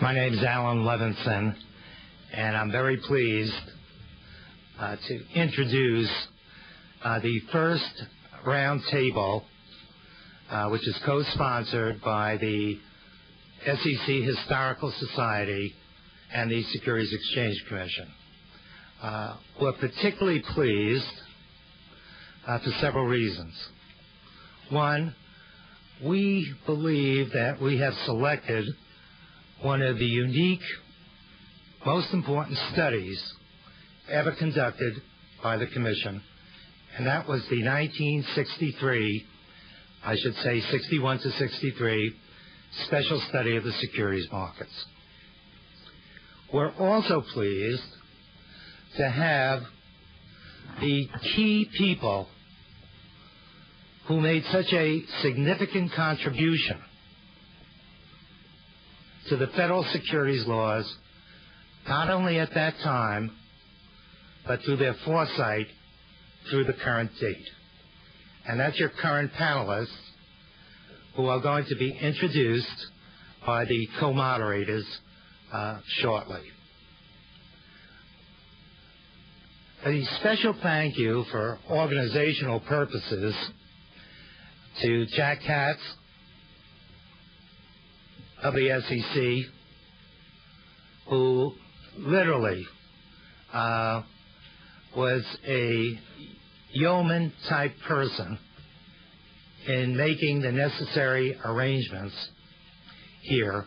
My name is Alan Levinson, and I'm very pleased uh, to introduce uh, the first roundtable, uh, which is co-sponsored by the SEC Historical Society and the Securities Exchange Commission. Uh, we're particularly pleased uh, for several reasons. One, we believe that we have selected one of the unique, most important studies ever conducted by the Commission, and that was the 1963, I should say 61 to 63, special study of the securities markets. We're also pleased to have the key people who made such a significant contribution to the federal securities laws, not only at that time, but through their foresight through the current date. And that's your current panelists who are going to be introduced by the co-moderators uh, shortly. A special thank you for organizational purposes to Jack Katz of the SEC, who literally uh, was a yeoman type person in making the necessary arrangements here.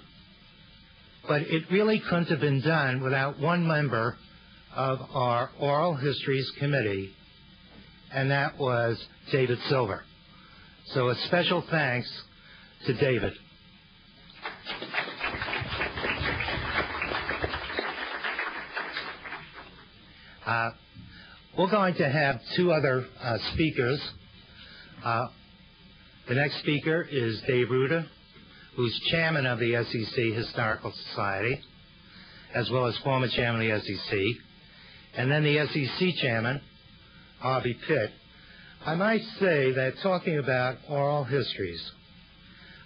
But it really couldn't have been done without one member of our Oral Histories Committee, and that was David Silver. So a special thanks to David. Uh, we're going to have two other uh, speakers. Uh, the next speaker is Dave Ruder, who's chairman of the SEC Historical Society, as well as former chairman of the SEC. And then the SEC chairman, Harvey Pitt. I might say that talking about oral histories,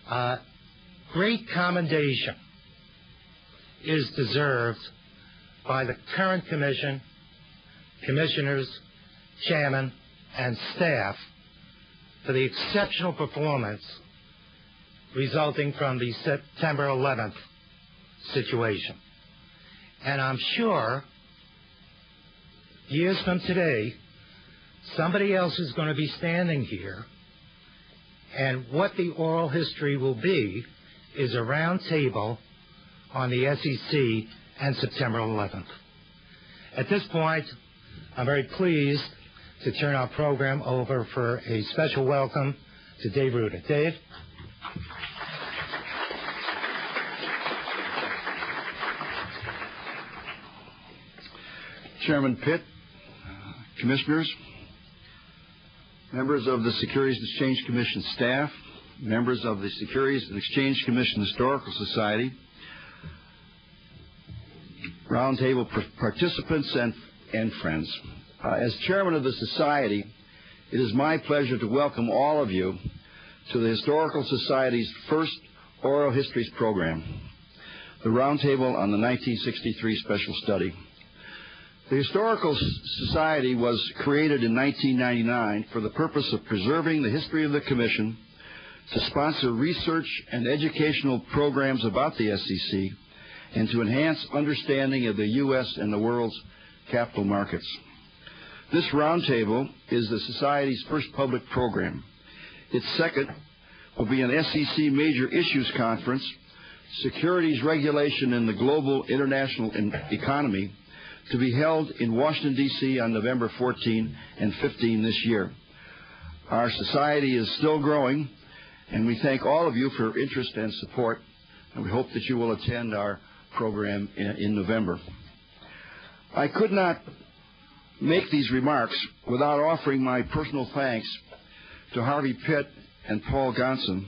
uh, great commendation is deserved by the current commission, commissioners, chairman, and staff for the exceptional performance resulting from the September 11th situation. And I'm sure years from today, somebody else is going to be standing here, and what the oral history will be is a round table on the SEC and September 11th. At this point, I'm very pleased to turn our program over for a special welcome to Dave Ruder. Dave? Chairman Pitt, commissioners, members of the Securities and Exchange Commission staff, members of the Securities and Exchange Commission Historical Society, roundtable participants, and, and friends. Uh, as chairman of the Society, it is my pleasure to welcome all of you to the Historical Society's first Oral Histories program, the Roundtable on the 1963 Special Study. The Historical Society was created in 1999 for the purpose of preserving the history of the Commission, to sponsor research and educational programs about the SEC, and to enhance understanding of the U.S. and the world's capital markets. This roundtable is the Society's first public program. Its second will be an SEC Major Issues Conference, Securities Regulation in the Global International Economy, to be held in Washington, D.C. on November 14 and 15 this year. Our society is still growing, and we thank all of you for interest and support, and we hope that you will attend our program in, in November. I could not make these remarks without offering my personal thanks to Harvey Pitt and Paul Gonson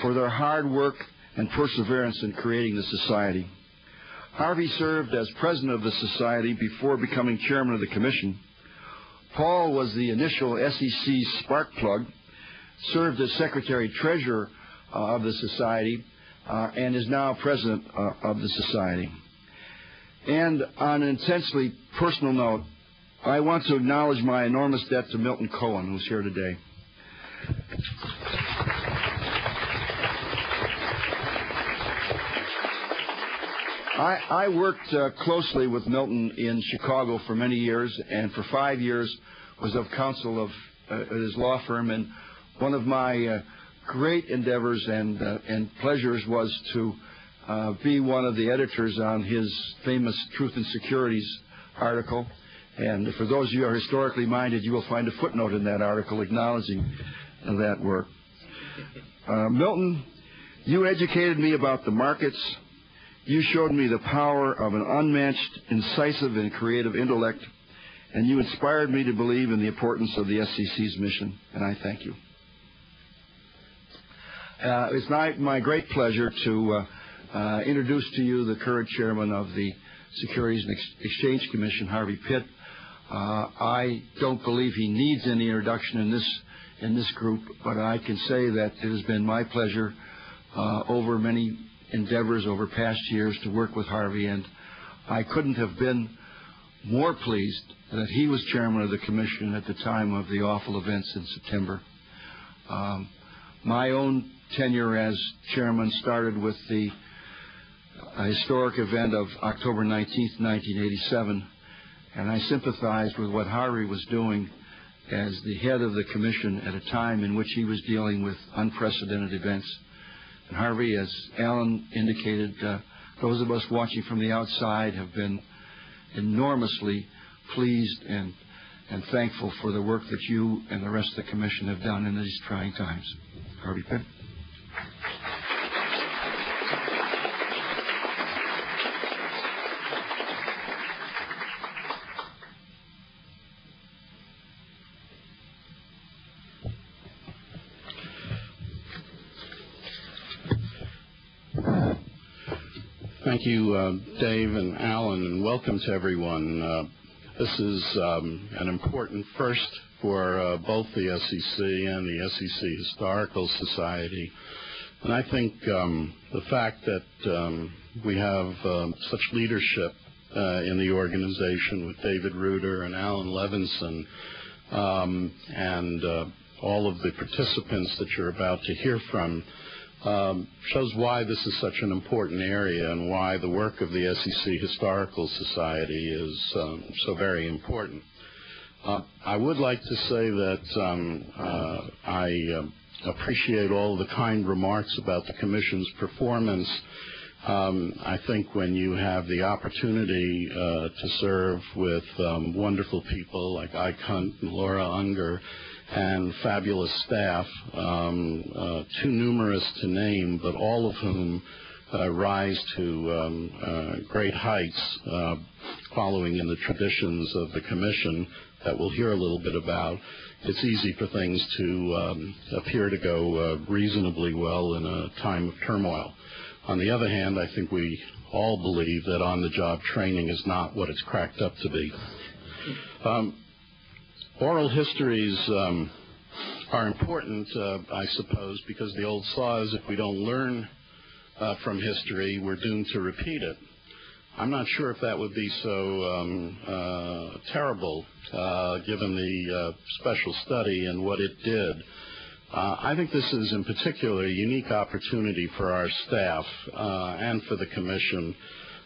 for their hard work and perseverance in creating the society. Harvey served as president of the society before becoming chairman of the commission. Paul was the initial SEC spark plug, served as secretary treasurer uh, of the society uh, and is now president uh, of the society. And on an intensely personal note, I want to acknowledge my enormous debt to Milton Cohen, who's here today. I, I worked uh, closely with Milton in Chicago for many years, and for five years was of counsel of uh, his law firm. And one of my uh, great endeavors and uh, and pleasures was to uh, be one of the editors on his famous Truth and Securities article. And for those of you who are historically minded, you will find a footnote in that article acknowledging that work. Uh, Milton, you educated me about the markets. You showed me the power of an unmatched, incisive, and creative intellect, and you inspired me to believe in the importance of the SEC's mission, and I thank you. Uh, it's my, my, great pleasure to uh, uh, introduce to you the current chairman of the Securities and Ex- Exchange Commission, Harvey Pitt. Uh, I don't believe he needs any introduction in this in this group, but I can say that it has been my pleasure uh, over many endeavors over past years to work with Harvey, and I couldn't have been more pleased that he was chairman of the commission at the time of the awful events in September. Um, my own tenure as chairman started with the uh, historic event of October 19, 1987, and I sympathized with what Harvey was doing as the head of the commission at a time in which he was dealing with unprecedented events. And Harvey, as Alan indicated, uh, those of us watching from the outside have been enormously pleased and and thankful for the work that you and the rest of the commission have done in these trying times. Harvey Pitt. Thank you, uh, Dave and Alan, and welcome to everyone. Uh, this is um, an important first for uh, both the SEC and the SEC Historical Society. And I think um, the fact that um, we have um, such leadership uh, in the organization with David Ruder and Alan Levinson um, and uh, all of the participants that you're about to hear from um, shows why this is such an important area and why the work of the SEC Historical Society is um, so very important. Uh, I would like to say that um, uh, I uh, appreciate all the kind remarks about the Commission's performance. Um, I think when you have the opportunity uh, to serve with um, wonderful people like Ike Hunt and Laura Unger, and fabulous staff, um, uh, too numerous to name, but all of whom uh, rise to um, uh, great heights uh, following in the traditions of the Commission that we'll hear a little bit about. It's easy for things to um, appear to go uh, reasonably well in a time of turmoil. On the other hand, I think we all believe that on-the-job training is not what it's cracked up to be. Um, Oral histories um, are important, uh, I suppose, because the old saw is if we don't learn uh, from history, we're doomed to repeat it. I'm not sure if that would be so um, uh, terrible, uh, given the uh, special study and what it did. Uh, I think this is, in particular, a unique opportunity for our staff and for the Commission.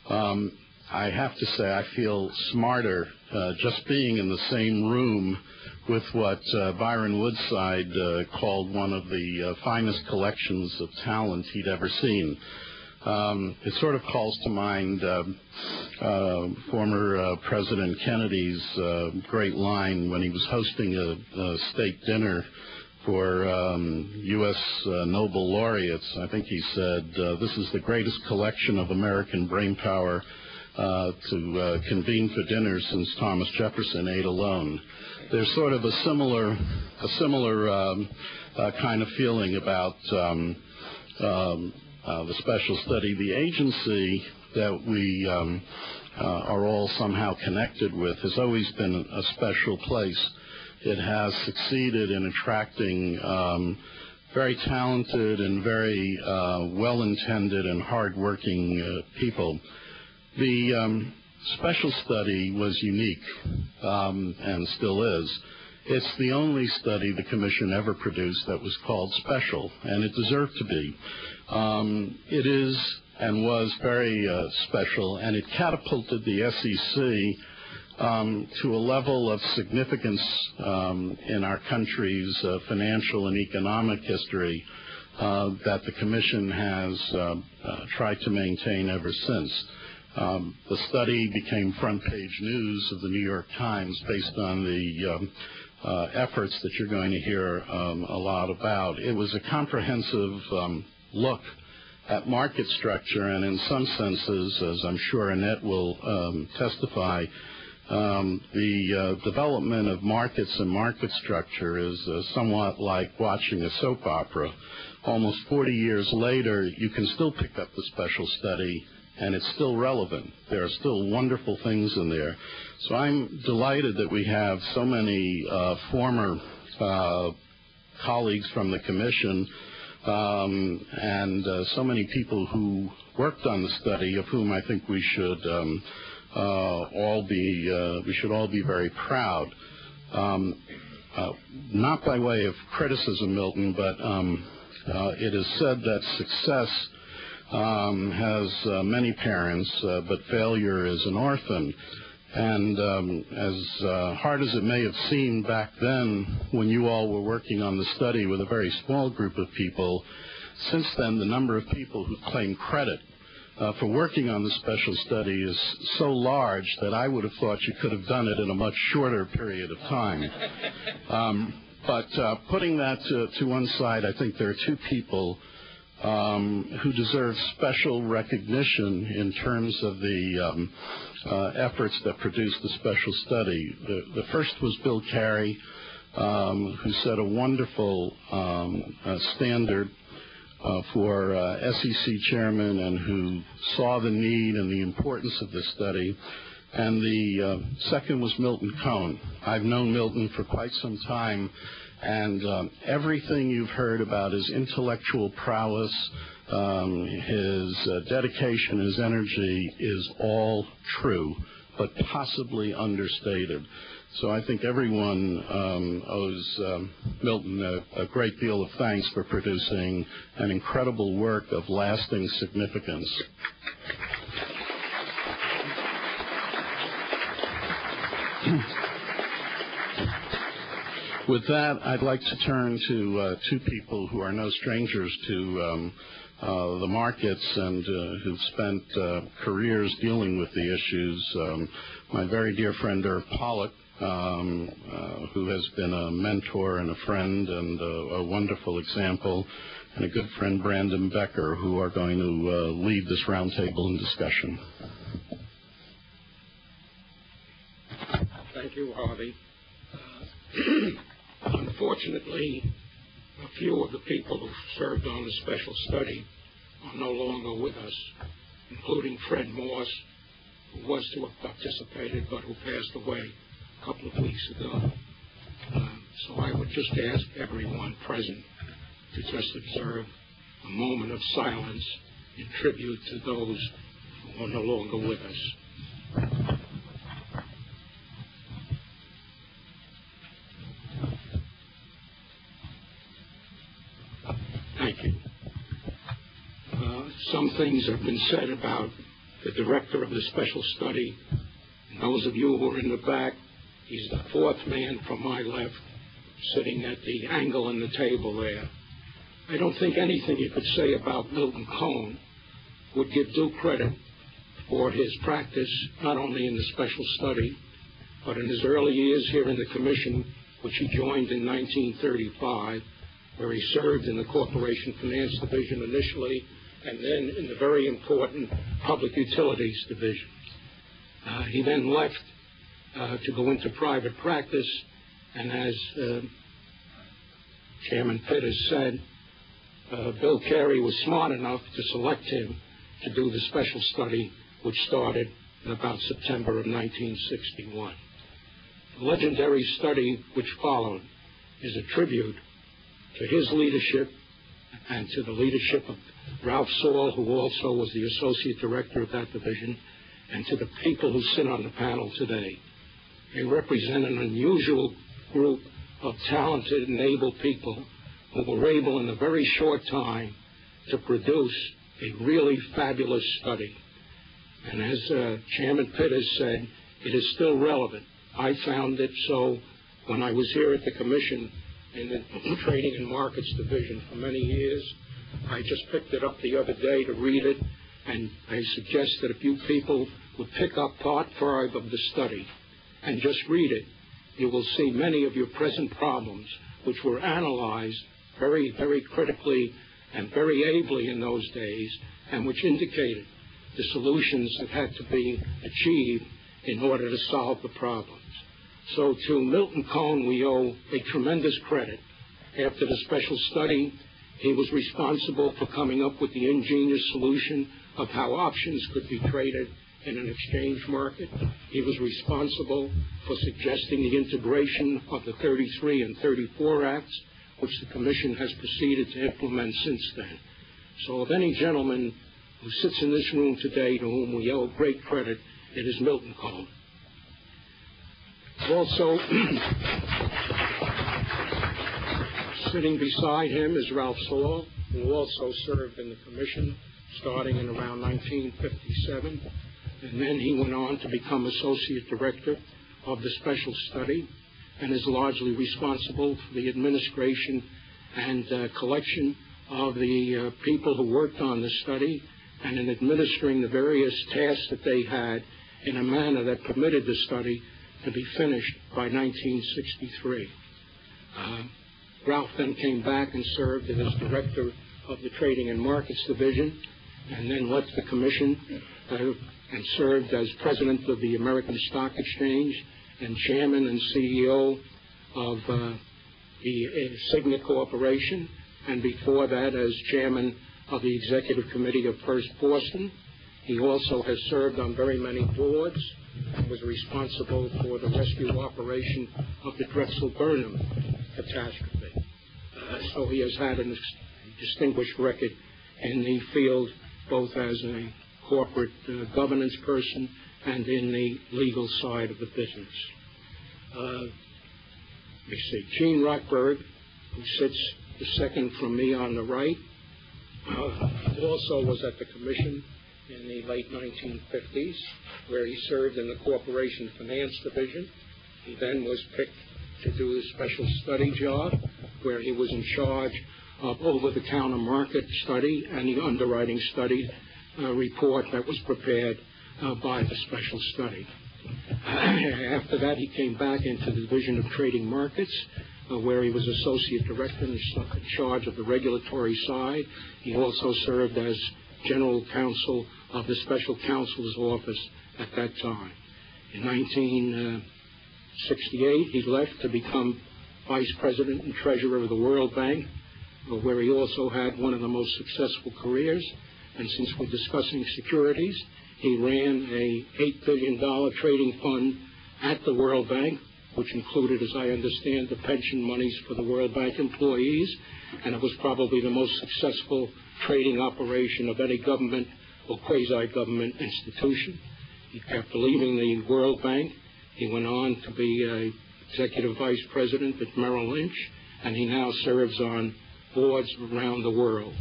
Um, I have to say I feel smarter uh, just being in the same room with what uh, Byron Woodside uh, called one of the uh, finest collections of talent he'd ever seen. Um, it sort of calls to mind uh, former uh, President Kennedy's great line when he was hosting a, a state dinner for um, U.S. Nobel laureates. I think he said, "This is the greatest collection of American brain power." Uh, to uh, convene for dinner since Thomas Jefferson ate alone. There's sort of a similar, a similar um, uh, kind of feeling about um, um, the special study. The agency that we um, are all somehow connected with has always been a special place. It has succeeded in attracting um, very talented and very uh, well-intended and hardworking uh, people. The um, special study was unique um, and still is. It's the only study the Commission ever produced that was called special, and it deserved to be. Um, it is and was very uh, special, and it catapulted the SEC um, to a level of significance um, in our country's uh, financial and economic history uh, that the Commission has uh, uh, tried to maintain ever since. Um, the study became front page news of the New York Times based on the um, uh, efforts that you're going to hear um, a lot about. It was a comprehensive um, look at market structure, and in some senses, as I'm sure Annette will um, testify, um, the uh, development of markets and market structure is uh, somewhat like watching a soap opera. Almost 40 years later, you can still pick up the special study and it's still relevant. There are still wonderful things in there. So I'm delighted that we have so many uh, former uh, colleagues from the commission um, and uh, so many people who worked on the study, of whom I think we should um, uh, all be uh, we should all be very proud. Um, uh, not by way of criticism, Milton, but um, it is said that success um, has uh, many parents, uh, but failure is an orphan. And um, as uh, hard as it may have seemed back then when you all were working on the study with a very small group of people, since then the number of people who claim credit uh, for working on the special study is so large that I would have thought you could have done it in a much shorter period of time. Um, but uh, putting that to, to one side, I think there are two people um, who deserve special recognition in terms of the um, uh, efforts that produced the special study. The, the first was Bill Carey, um, who set a wonderful um, uh, standard uh, for uh, SEC chairman and who saw the need and the importance of this study. And the uh, second was Milton Cohen. I've known Milton for quite some time and um, everything you've heard about his intellectual prowess, um, his uh, dedication, his energy is all true, but possibly understated. So I think everyone um, owes um, Milton a, a, great deal of thanks for producing an incredible work of lasting significance. With that, I'd like to turn to uh, two people who are no strangers to um, uh, the markets and uh, who've spent uh, careers dealing with the issues. Um, my very dear friend Irv Pollack, um, uh, who has been a mentor and a friend and a, a, wonderful example, and a good friend Brandon Becker, who are going to uh, lead this roundtable and discussion. Thank you, Harvey. Unfortunately, a few of the people who served on the special study are no longer with us, including Fred Morse, who was to have participated but who passed away a couple of weeks ago. Uh, so I would just ask everyone present to just observe a moment of silence in tribute to those who are no longer with us. some things have been said about the director of the special study. And those of you who are in the back, he's the fourth man from my left, sitting at the angle in the table there. I don't think anything you could say about Milton Cohen would give due credit for his practice, not only in the special study, but in his early years here in the commission, which he joined in 1935, where he served in the Corporation Finance Division initially and then in the very important Public Utilities Division. Uh, he then left uh, to go into private practice, and as uh, Chairman Pitt has said, Bill Carey was smart enough to select him to do the special study, which started in about September of 1961. The legendary study which followed is a tribute to his leadership and to the leadership of Ralph Saul, who also was the associate director of that division, and to the people who sit on the panel today. They represent an unusual group of talented and able people who were able in a very short time to produce a really fabulous study. And as uh, Chairman Pitt has said, it is still relevant. I found it so when I was here at the Commission in the Trading and Markets Division for many years. I just picked it up the other day to read it, and I suggest that if you people would pick up part five of the study and just read it, you will see many of your present problems, which were analyzed very, very critically and very ably in those days, and which indicated the solutions that had to be achieved in order to solve the problems. So to Milton Cohen, we owe a tremendous credit. After the special study, he was responsible for coming up with the ingenious solution of how options could be traded in an exchange market. He was responsible for suggesting the integration of the 33 and 34 Acts, which the Commission has proceeded to implement since then. So if any gentleman who sits in this room today to whom we owe great credit, it is Milton Cohen. Also, sitting beside him is Ralph Saul, who also served in the Commission starting in around 1957. And then he went on to become Associate Director of the Special Study and is largely responsible for the administration and uh, collection of the uh, people who worked on the study and in administering the various tasks that they had in a manner that permitted the study to be finished by 1963. Uh, Ralph then came back and served as director of the Trading and Markets Division, and then left the commission uh, and served as president of the American Stock Exchange and chairman and CEO of uh, the uh, Cigna Corporation, and before that as chairman of the executive committee of First Boston. He also has served on very many boards was responsible for the rescue operation of the Drexel Burnham catastrophe. Uh, so he has had a distinguished record in the field, both as a corporate uh, governance person and in the legal side of the business. Uh, let me see, Gene Rotberg, who sits the second from me on the right, uh, also was at the commission in the late 1950s, where he served in the Corporation Finance Division. He then was picked to do a special study job, where he was in charge of over-the-counter market study and the underwriting study uh, report that was prepared uh, by the special study. After that, he came back into the Division of Trading Markets, uh, where he was Associate Director and in charge of the regulatory side. He also served as General Counsel of the Special Counsel's Office at that time. In 1968, he left to become Vice President and Treasurer of the World Bank, where he also had one of the most successful careers. And since we're discussing securities, he ran a $8 billion trading fund at the World Bank, which included, as I understand, the pension monies for the World Bank employees, and it was probably the most successful trading operation of any government or quasi-government institution. Kept leaving the World Bank. He went on to be executive vice president at Merrill Lynch, and he now serves on boards around the world.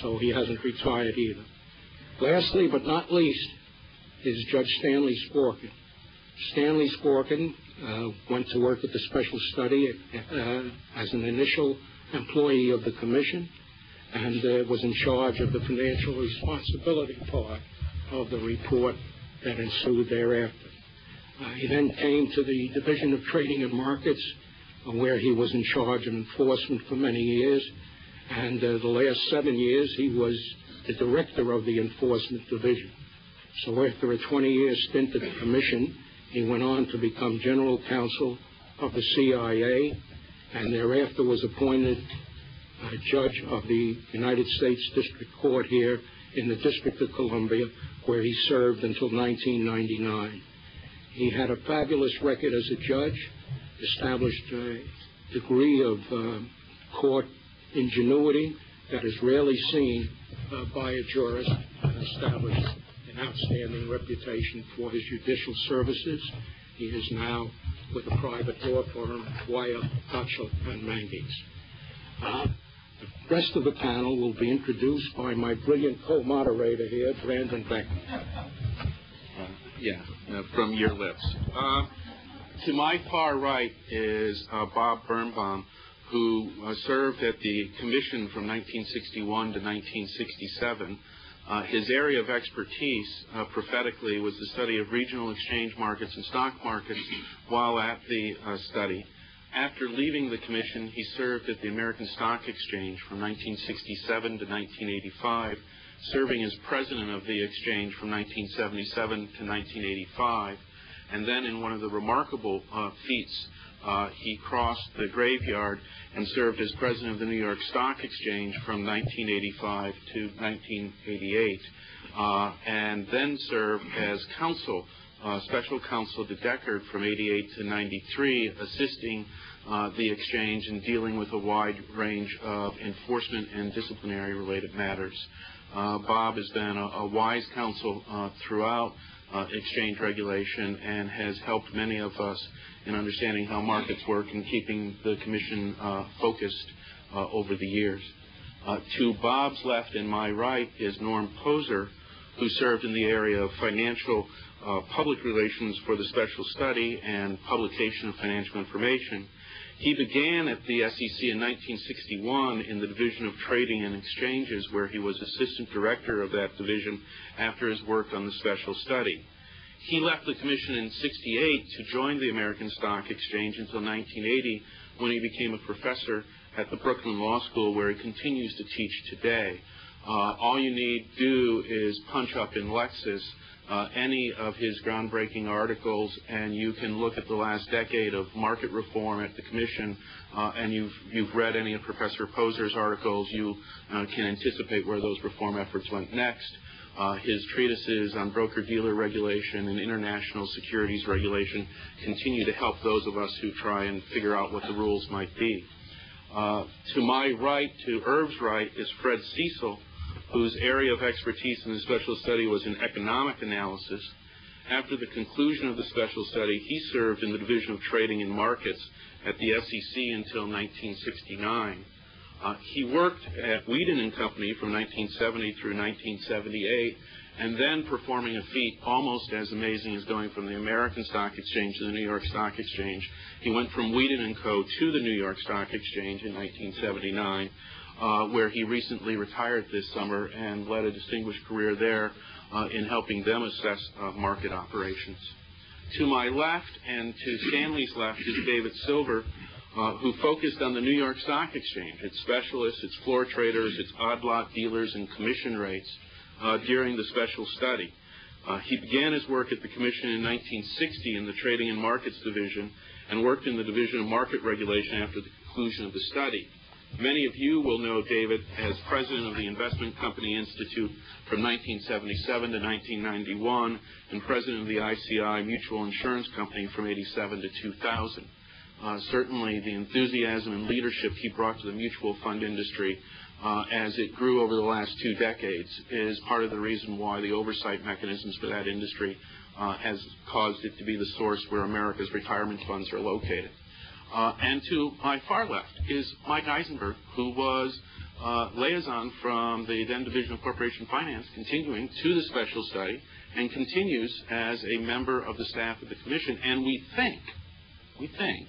So he hasn't retired either. Lastly, but not least, is Judge Stanley Sporkin. Stanley Sporkin uh, went to work at the special study uh, as an initial employee of the commission and uh, was in charge of the financial responsibility part of the report that ensued thereafter. Uh, he then came to the Division of Trading and Markets, uh, where he was in charge of enforcement for many years. And uh, the last seven years, he was the director of the Enforcement Division. So after a 20-year stint at the Commission, he went on to become General Counsel of the CIA, and thereafter was appointed uh, judge of the United States District Court here in the District of Columbia, where he served until 1999. He had a fabulous record as a judge, established a degree of uh, court ingenuity that is rarely seen uh, by a jurist established an outstanding reputation for his judicial services. He is now with a private law firm, Weil, Gotshal, and Manges. Uh, the rest of the panel will be introduced by my brilliant co-moderator here, Brandon Becker. Uh, yeah, uh, from your lips. Uh, to my far right is uh, Bob Birnbaum, who uh, served at the Commission from 1961 to 1967. Uh, his area of expertise, uh, prophetically, was the study of regional exchange markets and stock markets while at the uh, study. After leaving the commission, he served at the American Stock Exchange from 1967 to 1985, serving as president of the exchange from 1977 to 1985. And then in one of the remarkable uh, feats uh, he crossed the graveyard and served as president of the New York Stock Exchange from 1985 to 1988, uh, and then served as counsel, uh, special counsel to Dechert from 88 to 93, assisting uh, the exchange in dealing with a wide range of enforcement and disciplinary related matters. Uh, Bob has been a, a wise counsel uh, throughout exchange regulation and has helped many of us in understanding how markets work and keeping the commission uh, focused uh, over the years. Uh, to Bob's left and my right is Norm Poser, who served in the area of financial uh, public relations for the special study and publication of financial information. He began at the SEC in 1961 in the Division of Trading and Exchanges, where he was assistant director of that division after his work on the special study. He left the commission in 68 to join the American Stock Exchange until 1980 when he became a professor at the Brooklyn Law School where he continues to teach today. Uh, all you need do is punch up in Lexis uh, any of his groundbreaking articles and you can look at the last decade of market reform at the commission uh, and you've, you've read any of Professor Poser's articles, you uh, can anticipate where those reform efforts went next. Uh, his treatises on broker-dealer regulation and international securities regulation continue to help those of us who try and figure out what the rules might be. Uh, to my right, to Irv's right, is Fred Siesel, whose area of expertise in the special study was in economic analysis. After the conclusion of the special study, he served in the Division of Trading and Markets at the SEC until 1969. Uh, he worked at Weeden and Company from 1970 through 1978, and then performing a feat almost as amazing as going from the American Stock Exchange to the New York Stock Exchange. He went from Weeden and Co. to the New York Stock Exchange in 1979, uh, where he recently retired this summer and led a distinguished career there uh, in helping them assess uh, market operations. To my left and to Stanley's left is David Silver, uh, who focused on the New York Stock Exchange, its specialists, its floor traders, its odd lot dealers, and commission rates uh, during the special study. Uh, he began his work at the Commission in 1960 in the Trading and Markets Division and worked in the Division of Market Regulation after the conclusion of the study. Many of you will know David as president of the Investment Company Institute from 1977 to 1991 and president of the ICI Mutual Insurance Company from 87 to 2000. Uh, certainly the enthusiasm and leadership he brought to the mutual fund industry uh, as it grew over the last two decades is part of the reason why the oversight mechanisms for that industry uh, has caused it to be the source where America's retirement funds are located. Uh, and to my far left is Meyer Eisenberg, who was uh, liaison from the then Division of Corporation Finance, continuing to the special study, and continues as a member of the staff of the commission. And we think, we think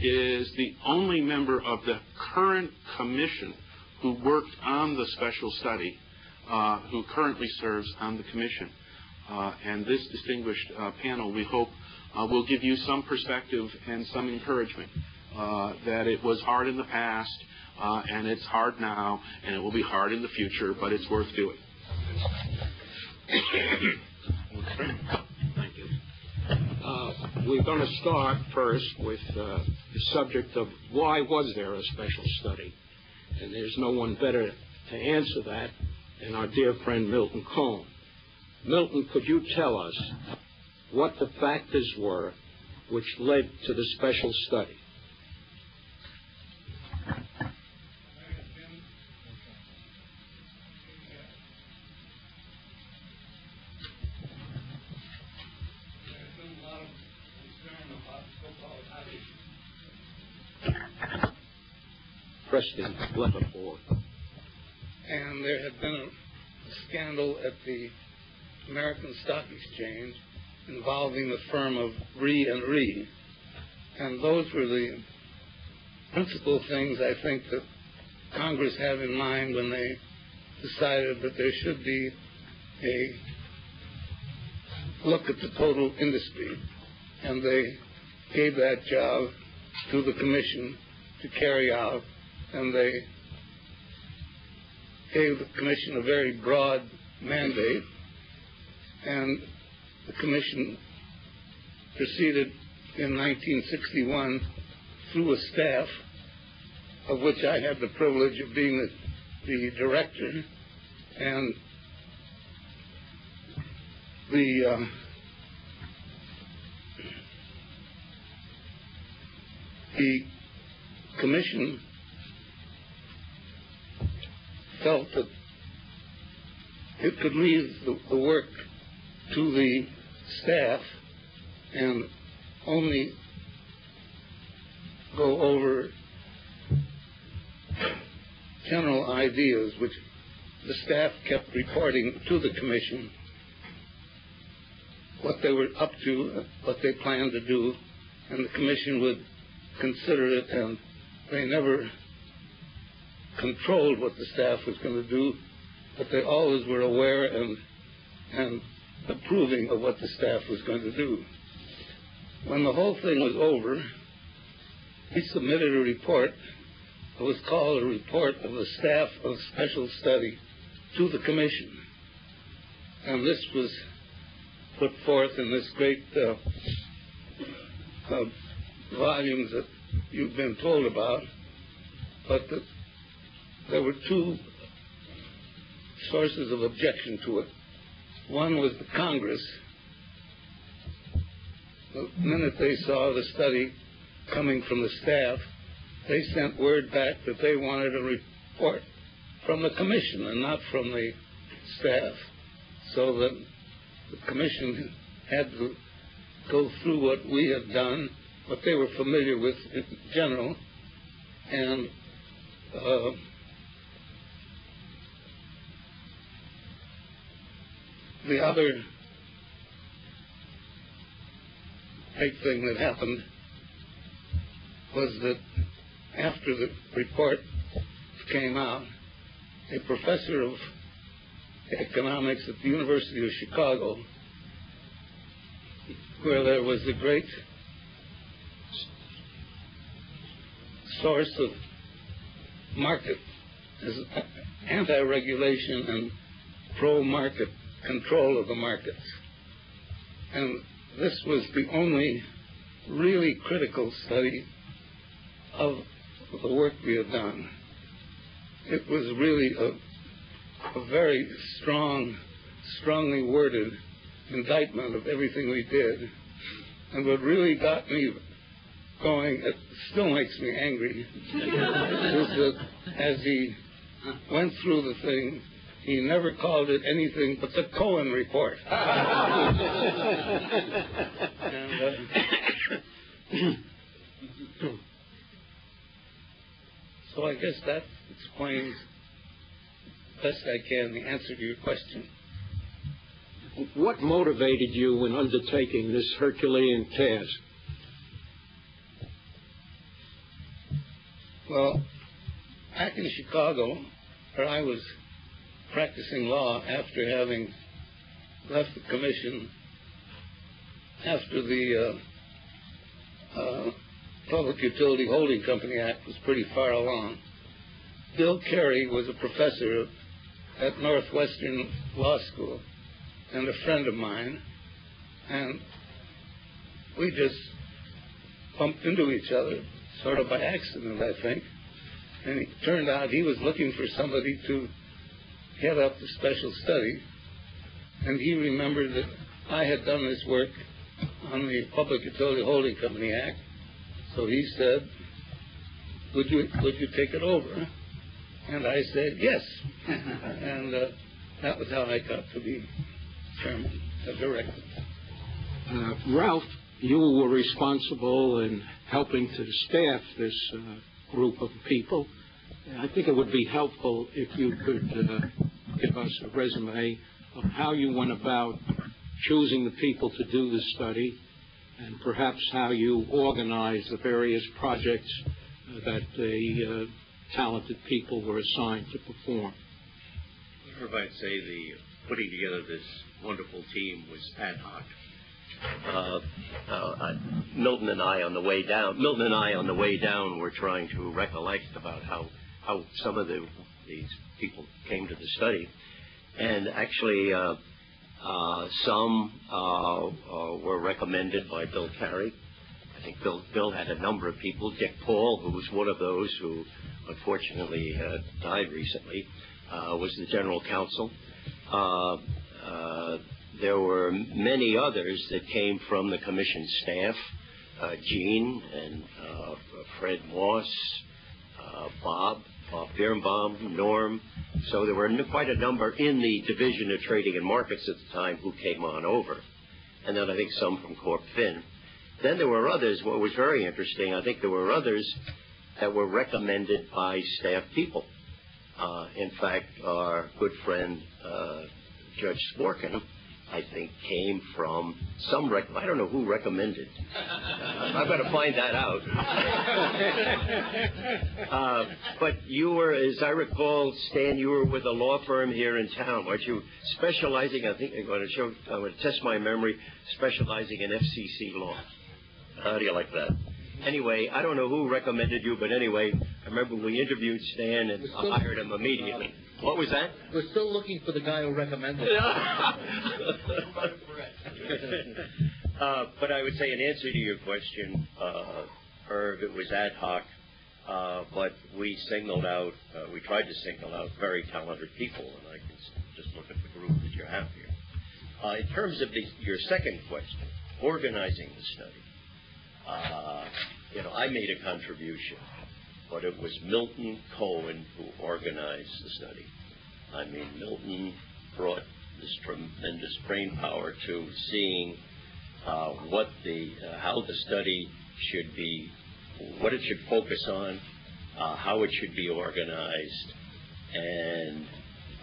is the only member of the current commission who worked on the special study uh, who currently serves on the commission. Uh, and this distinguished uh, panel, we hope, uh, will give you some perspective and some encouragement uh, that it was hard in the past uh, and it's hard now and it will be hard in the future, but it's worth doing. Uh, we're going to start first with uh, the subject of why was there a special study? And there's no one better to answer that than our dear friend Milton Cohen. Milton, could you tell us what the factors were which led to the special study? And there had been a scandal at the American Stock Exchange involving the firm of Re and Re. And those were the principal things I think that Congress had in mind when they decided that there should be a look at the total industry. And they gave that job to the commission to carry out, and they gave the commission a very broad mandate, and the commission proceeded in 1961 through a staff of which I had the privilege of being the, the director, and the uh, the commission felt that it could leave the, the work to the staff and only go over general ideas which the staff kept reporting to the commission what they were up to, what they planned to do, and the commission would consider it, and they never controlled what the staff was going to do, but they always were aware and and approving of what the staff was going to do. When the whole thing was over, he submitted a report. It was called a report of the staff of special study to the commission, and this was put forth in this great uh, uh, volumes that you've been told about, but the, there were two sources of objection to it. One was the Congress. The minute they saw the study coming from the staff, they sent word back that they wanted a report from the commission and not from the staff. So that the commission had to go through what we had done, what they were familiar with in general, and uh, the other big thing that happened was that after the report came out, a professor of economics at the University of Chicago, where there was a great source of market, anti-regulation and pro-market control of the markets. And this was the only really critical study of the work we had done. It was really a, a very strong, strongly worded indictment of everything we did. And what really got me going, it still makes me angry, is that as he went through the thing, he never called it anything but the Cohen Report. and, uh, so I guess that explains best I can the answer to your question. What motivated you in undertaking this Herculean task? Well, back in Chicago, where I was practicing law after having left the commission after the uh, uh, Public Utility Holding Company Act was pretty far along. Bill Carey was a professor at Northwestern Law School and a friend of mine, and we just bumped into each other sort of by accident, I think. And it turned out he was looking for somebody to head up the special study, and he remembered that I had done this work on the Public Utility Holding Company Act, so he said, "Would you would you take it over?" And I said yes, and uh, that was how I got to be chairman, the director. Uh, Ralph, you were responsible in helping to staff this uh, group of people. I think it would be helpful if you could uh, give us a resume of how you went about choosing the people to do the study and perhaps how you organized the various projects uh, that the uh, talented people were assigned to perform. If I'd say the putting together this wonderful team was ad hoc. Uh, uh, Milton and I on the way down, Milton and I on the way down were trying to recollect about how how some of the these people came to the study, and actually uh, uh, some uh, uh, were recommended by Bill Cary. I think Bill Bill had a number of people. Dick Paul, who was one of those who unfortunately uh, died recently, uh, was the general counsel. There were many others that came from the commission staff, Gene and Fred Moss, Bob, Bob Birnbaum, Norm. So there were quite a number in the Division of Trading and Markets at the time who came on over. And then I think some from Corp Fin. Then there were others, what was very interesting, I think there were others that were recommended by staff people. Uh, in fact, our good friend uh, Judge Sporkin, I think, came from some rec- I don't know who recommended. I've got to find that out. uh, but you were, as I recall, Stan, you were with a law firm here in town, weren't you? Specializing, I think I'm going to show, I'm going to test my memory, specializing in FCC law. How do you like that? Anyway, I don't know who recommended you, but anyway, I remember we interviewed Stan and I hired him immediately. What was that? We're still looking for the guy who recommended it. Uh, But I would say in answer to your question, uh, Herb, it was ad hoc, uh, but we singled out, uh, we tried to single out very talented people, and I can just look at the group that you have here. Uh, In terms of the- your second question, organizing the study, uh, you know, I made a contribution, but it was Milton Cohen who organized the study. I mean, Milton brought this tremendous brain power to seeing uh, what the uh, how the study should be, what it should focus on, uh, how it should be organized, and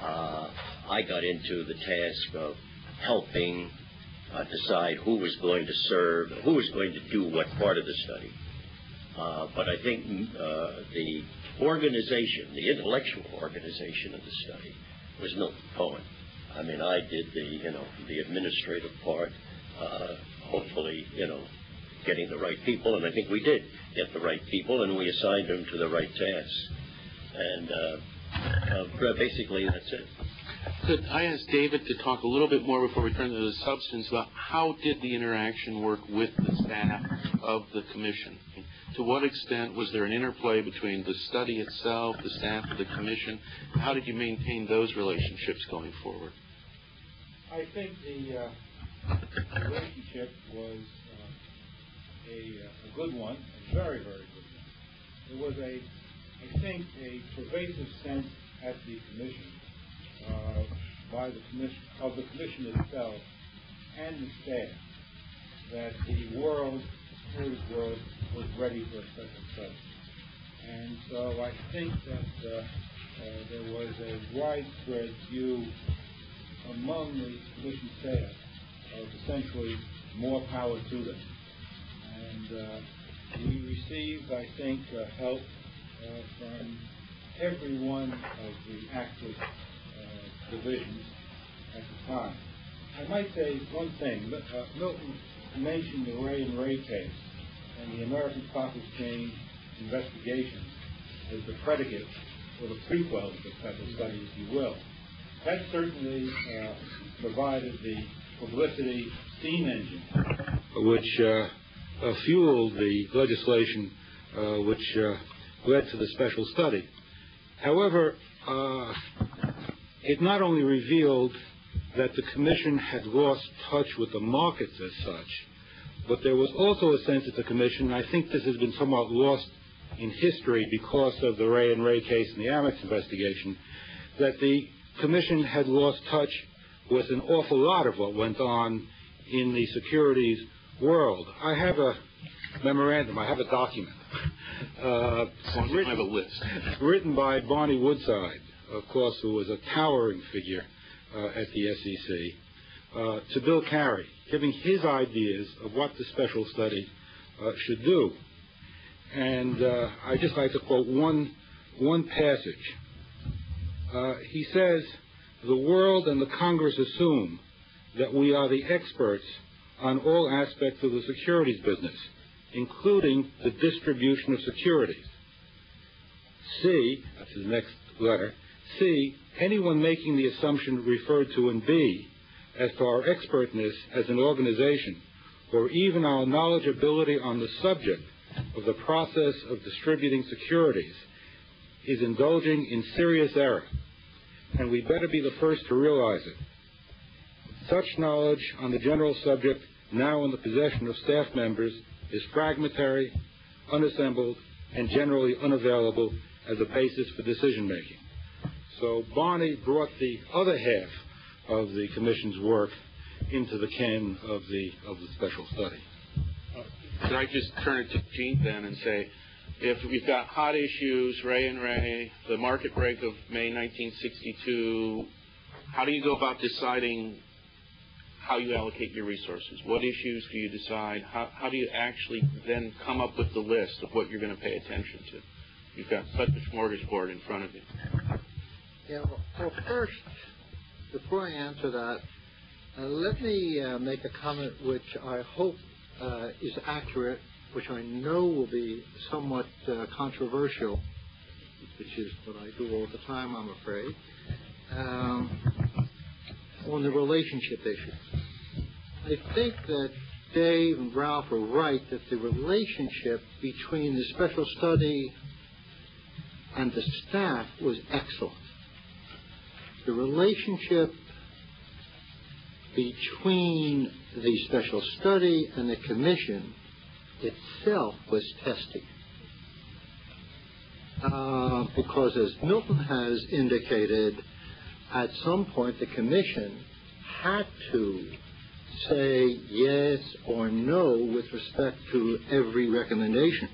uh, I got into the task of helping uh, decide who was going to serve, who was going to do what part of the study. Uh, but I think mm, uh, the organization, the intellectual organization of the study, was Milton Cohen. I mean, I did the, you know, the administrative part, uh, hopefully, you know, getting the right people, and I think we did get the right people, and we assigned them to the right tasks. And uh, uh, basically, that's it. Could I ask David to talk a little bit more before we turn to the substance about how did the interaction work with the staff of the commission? To what extent was there an interplay between the study itself, the staff of the commission? How did you maintain those relationships going forward? I think the uh, relationship was uh, a, uh, a good one, a very, very good one. There was a, I think, a pervasive sense at the commission by the commission of the commission itself and the staff that the world, securities world, was ready for a special study. And so I think that uh, uh, there was a widespread view among the commission staff of essentially more power to them. And uh, we received, I think, uh, help uh, from every one of the uh, divisions at the time. I might say one thing. Uh, Milton mentioned the Re and Re case and the American Stock Exchange investigation as the predicate or the prequel to the special study, if you will. That certainly uh, provided the publicity steam engine, which uh, uh, fueled the legislation uh, which uh, led to the special study. However, it not only revealed that the Commission had lost touch with the markets as such, but there was also a sense that the Commission, and I think this has been somewhat lost in history because of the Re and Re case and the Amex investigation, that the Commission had lost touch with an awful lot of what went on in the securities world. I have a memorandum, I have a document uh, I have a list. written by Barney Woodside, of course, who was a towering figure uh, at the SEC, uh, to Bill Cary, giving his ideas of what the special study uh, should do. And I'd just like to quote one, one passage. He says, The world and the Congress assume that we are the experts on all aspects of the securities business, including the distribution of securities. C, that's his next letter, C, anyone making the assumption referred to in B as to our expertness as an organization, or even our knowledgeability on the subject of the process of distributing securities, is indulging in serious error, and we better be the first to realize it. Such knowledge on the general subject now in the possession of staff members is fragmentary, unassembled, and generally unavailable as a basis for decision making. So Barney brought the other half of the commission's work into the ken of the of the special study. Uh, could I just turn it to Gene then and say, if we've got hot issues, Re and Re, the market break of May 1962, how do you go about deciding how you allocate your resources? What issues do you decide? How, how do you actually then come up with the list of what you're going to pay attention to? You've got such a mortgage board in front of you. Yeah, well, first, before I answer that, uh, let me uh, make a comment which I hope uh, is accurate, which I know will be somewhat uh, controversial, which is what I do all the time, I'm afraid, um, on the relationship issue. I think that Dave and Ralph are right that the relationship between the special study and the staff was excellent. The relationship between the special study and the commission itself was testy. Uh, because as Milton has indicated, at some point the commission had to say yes or no with respect to every recommendation.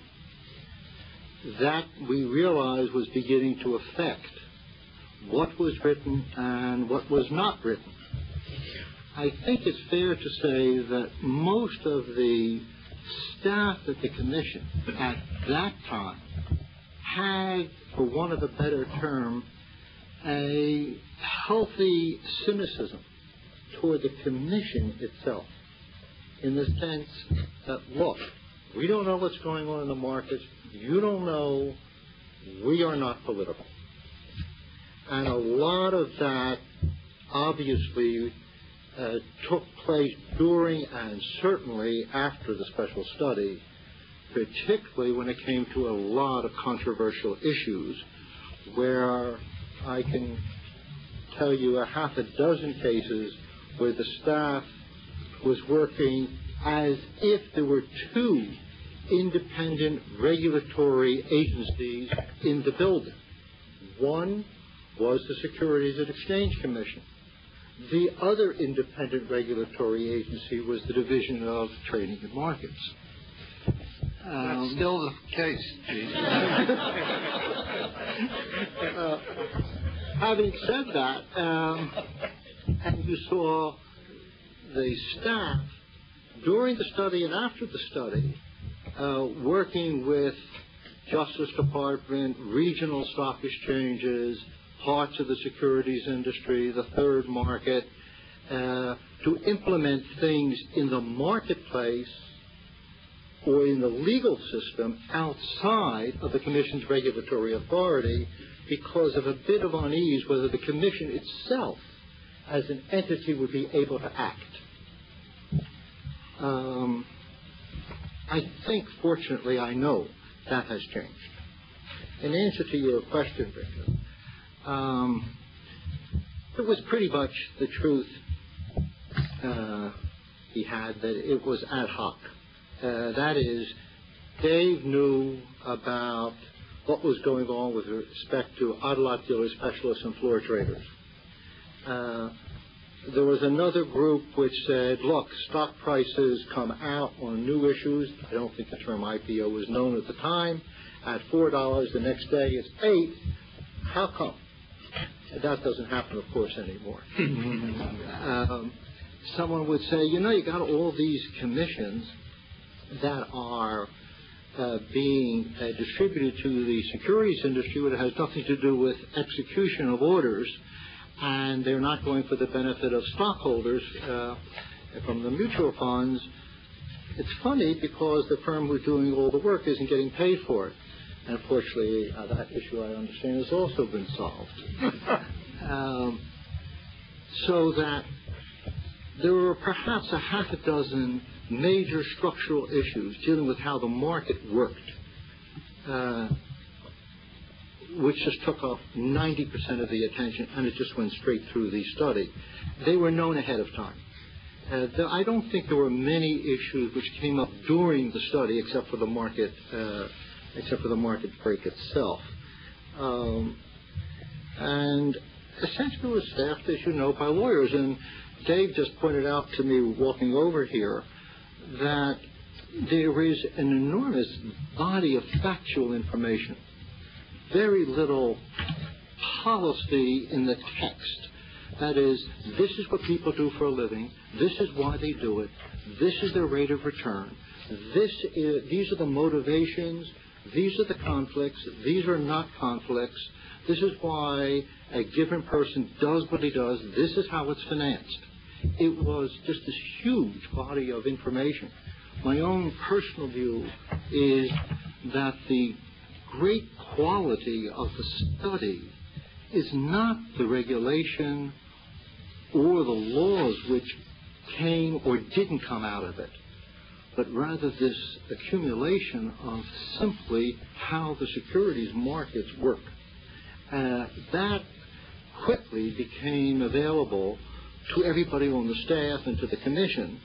That we realized was beginning to affect what was written and what was not written. I think it's fair to say that most of the staff at the commission at that time had, for want of a better term, a healthy cynicism toward the commission itself in the sense that, look, we don't know what's going on in the markets. You don't know. We are not political. And a lot of that obviously uh, took place during and certainly after the special study, particularly when it came to a lot of controversial issues where I can tell you a half a dozen cases where the staff was working as if there were two independent regulatory agencies in the building. One was the Securities and Exchange Commission. The other independent regulatory agency was the Division of Trading and Markets. Um, That's still the case, uh, having said that, um, and you saw the staff during the study and after the study uh, working with Justice Department, regional stock exchanges, parts of the securities industry, the third market, uh, to implement things in the marketplace or in the legal system outside of the Commission's regulatory authority because of a bit of unease whether the Commission itself as an entity would be able to act. Um, I think, fortunately, I know that has changed. In answer to your question, Richard, um, it was pretty much the truth uh, he had that it was ad hoc. Uh, that is, Dave knew about what was going on with respect to odd lot dealer specialists and floor traders. Uh, there was another group which said, look, stock prices come out on new issues. I don't think the term IPO was known at the time. at $4, the next day it's 8 How come? That doesn't happen, of course, anymore. um, someone would say, you know, you got all these commissions that are uh, being uh, distributed to the securities industry, but it has nothing to do with execution of orders, and they're not going for the benefit of stockholders uh, from the mutual funds. It's funny because the firm who's doing all the work isn't getting paid for it. And fortunately, uh, that issue, I understand, has also been solved. um, so that there were perhaps a half a dozen major structural issues dealing with how the market worked, uh, which just took up 90% of the attention, and it just went straight through the study. They were known ahead of time. Uh, the, I don't think there were many issues which came up during the study, except for the market, uh, except for the market break itself. Um, and essentially, was staffed, as you know, by lawyers. And Dave just pointed out to me walking over here that there is an enormous body of factual information, very little policy in the text. That is, this is what people do for a living, this is why they do it, this is their rate of return, this is, these are the motivations, these are the conflicts, these are not conflicts, this is why a given person does what he does, this is how it's financed. It was just this huge body of information. My own personal view is that the great quality of the study is not the regulation or the laws which came or didn't come out of it, but rather this accumulation of simply how the securities markets work. Uh, that quickly became available to everybody on the staff and to the commission.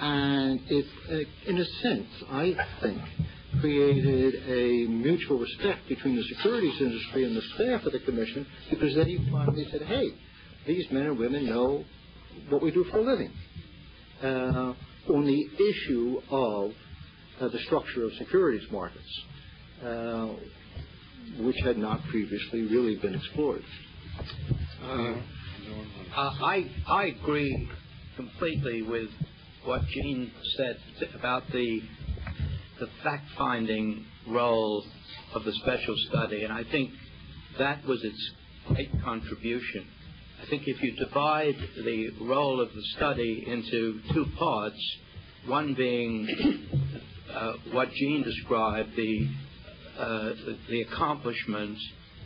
And it, uh, in a sense, I think, created a mutual respect between the securities industry and the staff of the commission because then they finally said, hey, these men and women know what we do for a living. Uh, on the issue of uh, the structure of securities markets, uh, which had not previously really been explored. Uh, I, I agree completely with what Gene said about the, the fact-finding role of the special study, and I think that was its great contribution. I think if you divide the role of the study into two parts, one being uh, what Gene described, the, uh, the accomplishments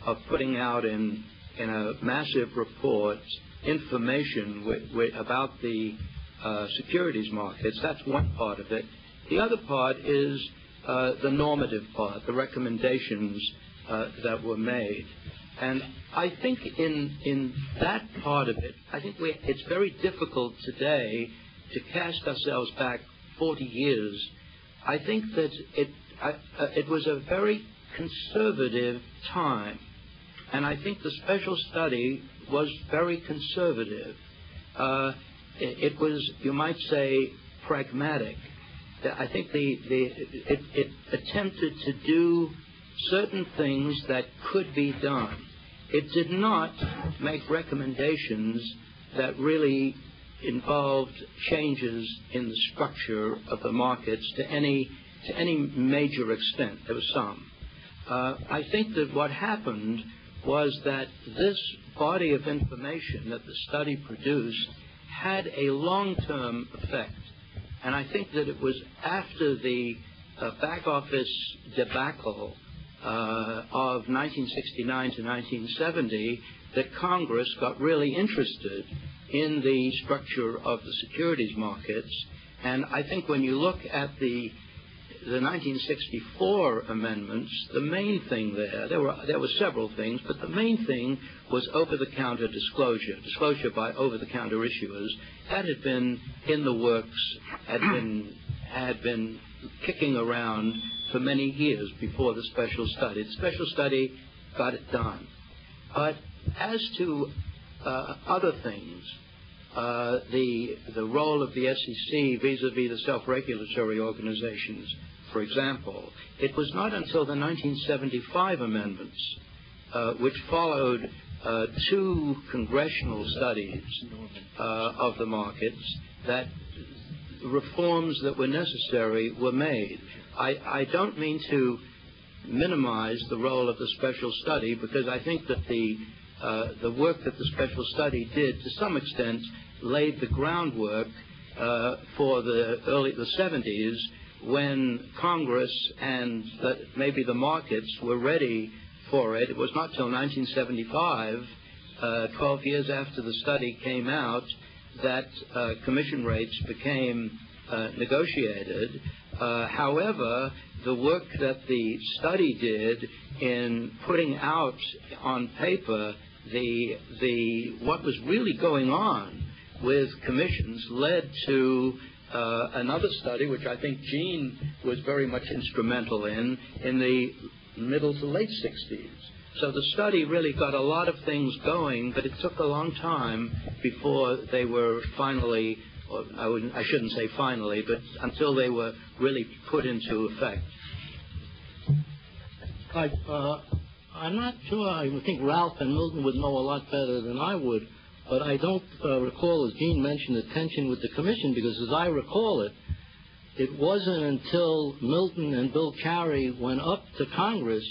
of putting out in, in a massive report information with, with, about the uh, securities markets. That's one part of it. The other part is uh, the normative part, the recommendations uh, that were made. And I think in in that part of it, I think we, it's very difficult today to cast ourselves back 40 years. I think that it I, uh, it was a very conservative time, and I think the special study was very conservative. Uh, it, was, you might say, pragmatic. I think the, the it, it attempted to do certain things that could be done. It did not make recommendations that really involved changes in the structure of the markets to any to any major extent. There was some. Uh, I think that what happened was that this body of information that the study produced had a long-term effect. And I think that it was after the uh, back office debacle Uh, of 1969 to 1970 that Congress got really interested in the structure of the securities markets. And I think when you look at the the 1964 amendments, the main thing there, there were there were several things, but the main thing was over-the-counter disclosure, disclosure by over-the-counter issuers. That had been in the works, had been had been kicking around for many years before the special study. The special study got it done. But as to uh, other things, uh, the the role of the SEC vis-a-vis the self-regulatory organizations, for example, it was not until the 1975 amendments, uh, which followed uh, two congressional studies uh, of the markets, that reforms that were necessary were made. I, I don't mean to minimize the role of the special study because I think that the uh, the work that the special study did to some extent laid the groundwork uh, for the early the 70s when Congress and the, maybe the markets were ready for it. It was not till 1975, uh, 12 years after the study came out, that uh, commission rates became uh, negotiated. Uh, however, the work that the study did in putting out on paper the the what was really going on with commissions led to uh, another study, which I think Gene was very much instrumental in, in the middle to late 60s. So the study really got a lot of things going, but it took a long time before they were finally, or I, I shouldn't say finally, but until they were really put into effect. I, uh, I'm not sure. I think Ralph and Milton would know a lot better than I would, but I don't uh, recall, as Gene mentioned, the tension with the commission, because as I recall it, it wasn't until Milton and Bill Cary went up to Congress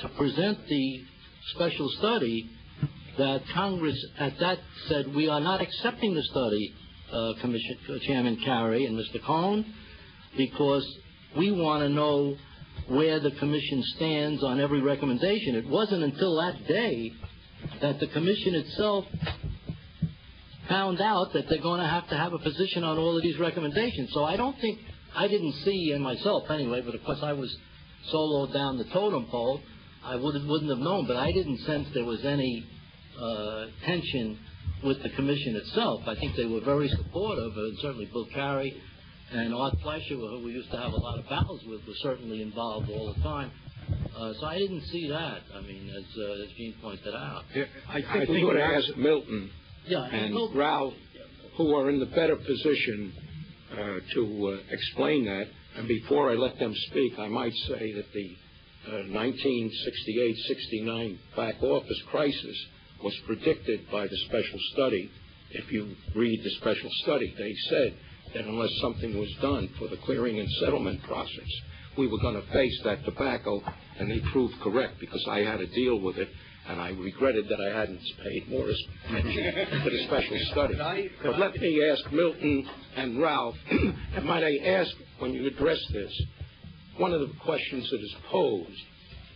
to present the special study that Congress at that said, we are not accepting the study, uh, Commission, uh, Chairman Cary and Mr. Cohen, because we want to know where the commission stands on every recommendation. It wasn't until that day that the commission itself found out that they're going to have to have a position on all of these recommendations. So I don't think, I didn't see in myself anyway, but of course I was so low down the totem pole, I would, wouldn't have known, but I didn't sense there was any uh, tension with the commission itself. I think they were very supportive, and certainly Bill Cary and Art Fleischer, who we used to have a lot of battles with, were certainly involved all the time. Uh, so I didn't see that. I mean, as, uh, as Gene pointed out. Yeah, I think we would ask Milton Yeah, and Milton- Ralph, who are in the better position uh, to uh, explain that. And before I let them speak, I might say that the uh, 1968-69 back office crisis was predicted by the special study. If you read the special study, they said that unless something was done for the clearing and settlement process, we were going to face that tobacco, and they proved correct because I had to deal with it, and I regretted that I hadn't paid more attention to the special study. But let me ask Milton and Ralph, and might I ask, when you address this, one of the questions that is posed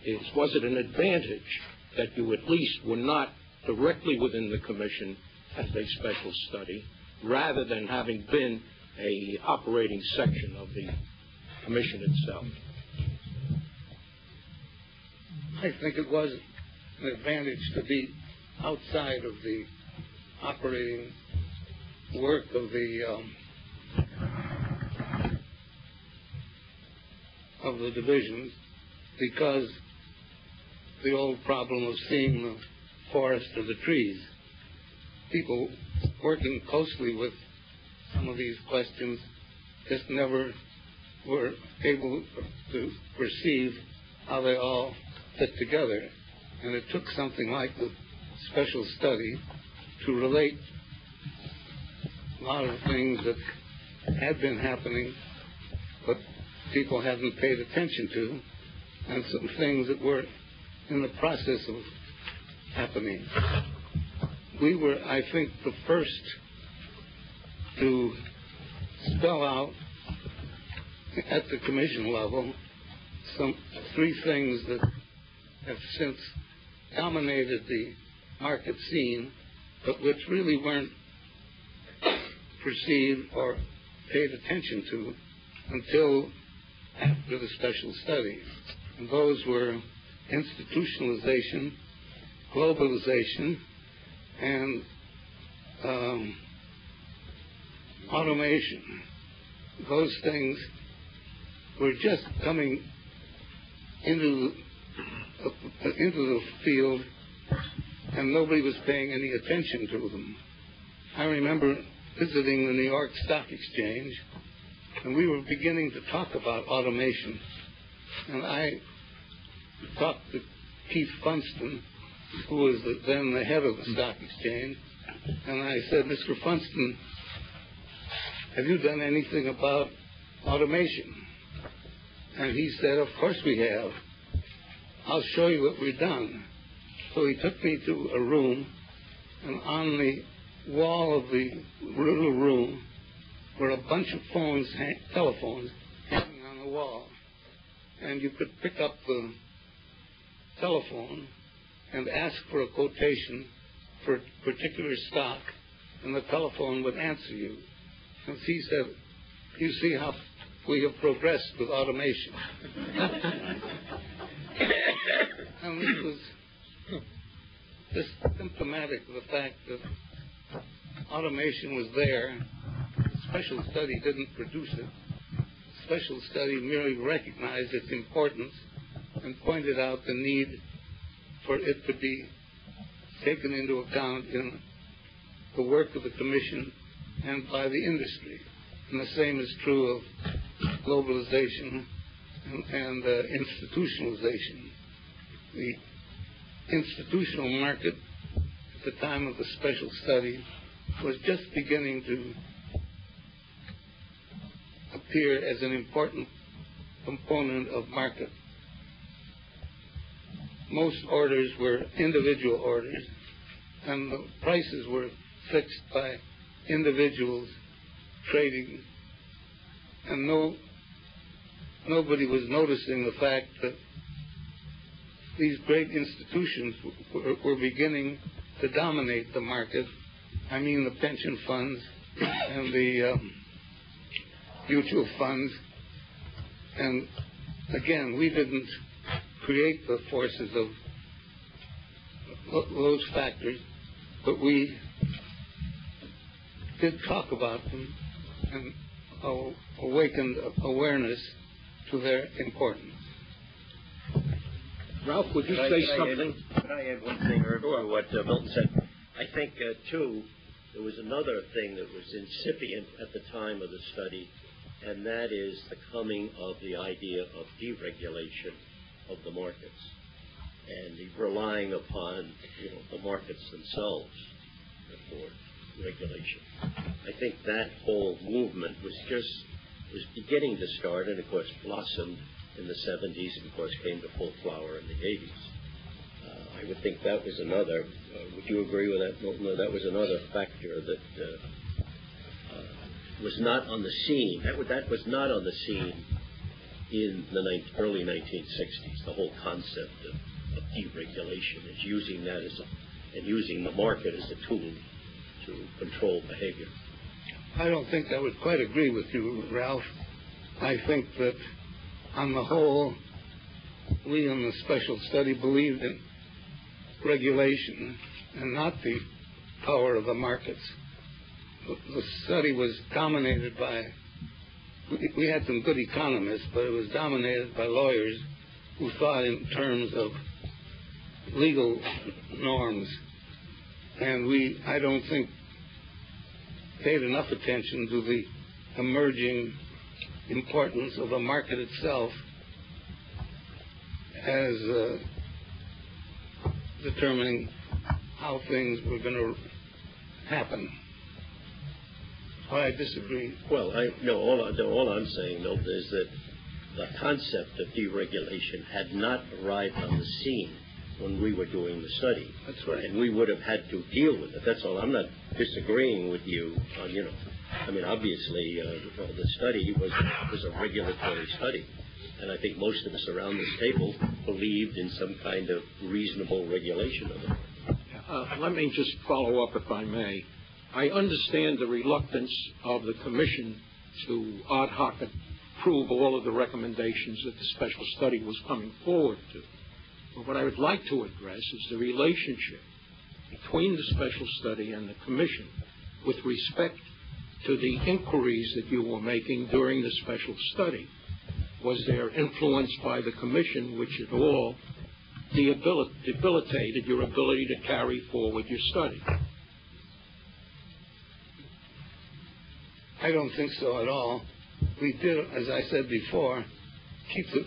is, was it an advantage that you at least were not directly within the commission as a special study, rather than having been a operating section of the commission itself? I think it was an advantage to be outside of the operating work of the um, of the divisions because the old problem of seeing the forest or the trees. People working closely with some of these questions just never were able to perceive how they all fit together. And it took something like the special study to relate a lot of things that had been happening, but people hadn't paid attention to, and some things that were in the process of happening. We were, I think, the first to spell out at the commission level some three things that have since dominated the market scene, but which really weren't perceived or paid attention to until after the special study. And those were institutionalization, globalization, and um, automation. Those things were just coming into the, into the field, and nobody was paying any attention to them. I remember visiting the New York Stock Exchange and we were beginning to talk about automation. And I talked to Keith Funston, who was the, then the head of the stock exchange, and I said, Mr. Funston, have you done anything about automation? And he said, of course we have. I'll show you what we've done. So he took me to a room, and on the wall of the little room were a bunch of phones, telephones, hanging on the wall. And you could pick up the telephone and ask for a quotation for a particular stock, and the telephone would answer you. And he said, you see how we have progressed with automation. and this was just symptomatic of the fact that automation was there. Special study didn't produce it. Special study merely recognized its importance and pointed out the need for it to be taken into account in the work of the Commission and by the industry. And the same is true of globalization and, and uh, institutionalization. The institutional market at the time of the special study was just beginning to appear as an important component of market. Most orders were individual orders, and the prices were fixed by individuals trading, and no nobody was noticing the fact that these great institutions were, were beginning to dominate the market. I mean, the pension funds and the um, mutual funds. And again, we didn't create the forces of those factors, but we did talk about them and awakened awareness to their importance. Ralph, would you Could I- say could I add- something? Could I add one thing, Herb, to what uh, Milton said? I think, uh, too, there was another thing that was incipient at the time of the study, and that is the coming of the idea of deregulation of the markets and the relying upon, you know, the markets themselves for regulation. I think that whole movement was just was beginning to start, and of course blossomed in the 70s, and of course came to full flower in the 80s. Uh, I would think that was another. Uh, would you agree with that, Milton? That was another factor that uh, was not on the scene. That, that was not on the scene in the early 1960s. The whole concept of, of deregulation is using that as a, and using the market as a tool to control behavior. I don't think I would quite agree with you, Ralph. I think that on the whole, we in the special study believed in regulation and not the power of the markets. The, study was dominated by, we, we had some good economists, but it was dominated by lawyers who thought in terms of legal norms. And we, I don't think, paid enough attention to the emerging importance of the market itself as uh, determining how things were going to happen. I disagree. Well, I, no, all, I- no, all I'm saying, Milton, is that the concept of deregulation had not arrived on the scene when we were doing the study. That's right. And we would have had to deal with it. That's all. I'm not disagreeing with you on, you know, I mean, obviously, uh, the study was, was a regulatory study. And I think most of us around this table believed in some kind of reasonable regulation of it. Uh, let me just follow up, if I may. I understand the reluctance of the commission to ad hoc approve all of the recommendations that the special study was coming forward to. But what I would like to address is the relationship between the special study and the commission with respect to the inquiries that you were making during the special study. Was there influence by the commission which at all debilitated your ability to carry forward your study? I don't think so at all. we did, as I said before, keep the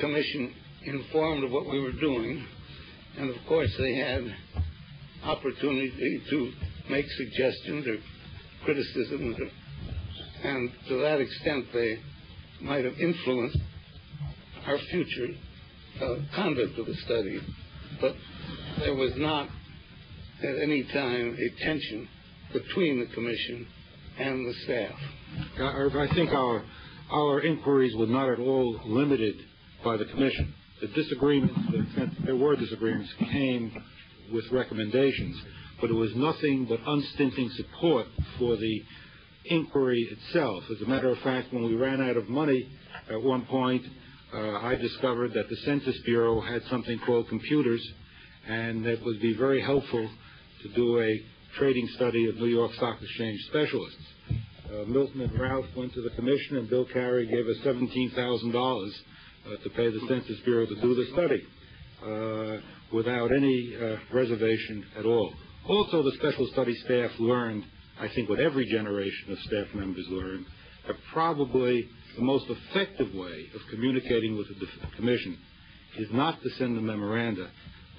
commission informed of what we were doing. And of course, they had opportunity to make suggestions or criticisms. And to that extent, they might have influenced our future uh, conduct of the study. But there was not at any time a tension between the commission and the staff. I think our, our inquiries were not at all limited by the commission. The disagreements, the extent there were disagreements, came with recommendations, but it was nothing but unstinting support for the inquiry itself. As a matter of fact, when we ran out of money at one point, uh, I discovered that the Census Bureau had something called computers, and it would be very helpful to do a trading study of New York Stock Exchange specialists. Uh, Milton and Ralph went to the commission, and Bill Cary gave us $17,000 uh, to pay the Census Bureau to do the study uh, without any uh, reservation at all. Also, the special study staff learned, I think what every generation of staff members learned, that probably the most effective way of communicating with the commission is not to send a memoranda,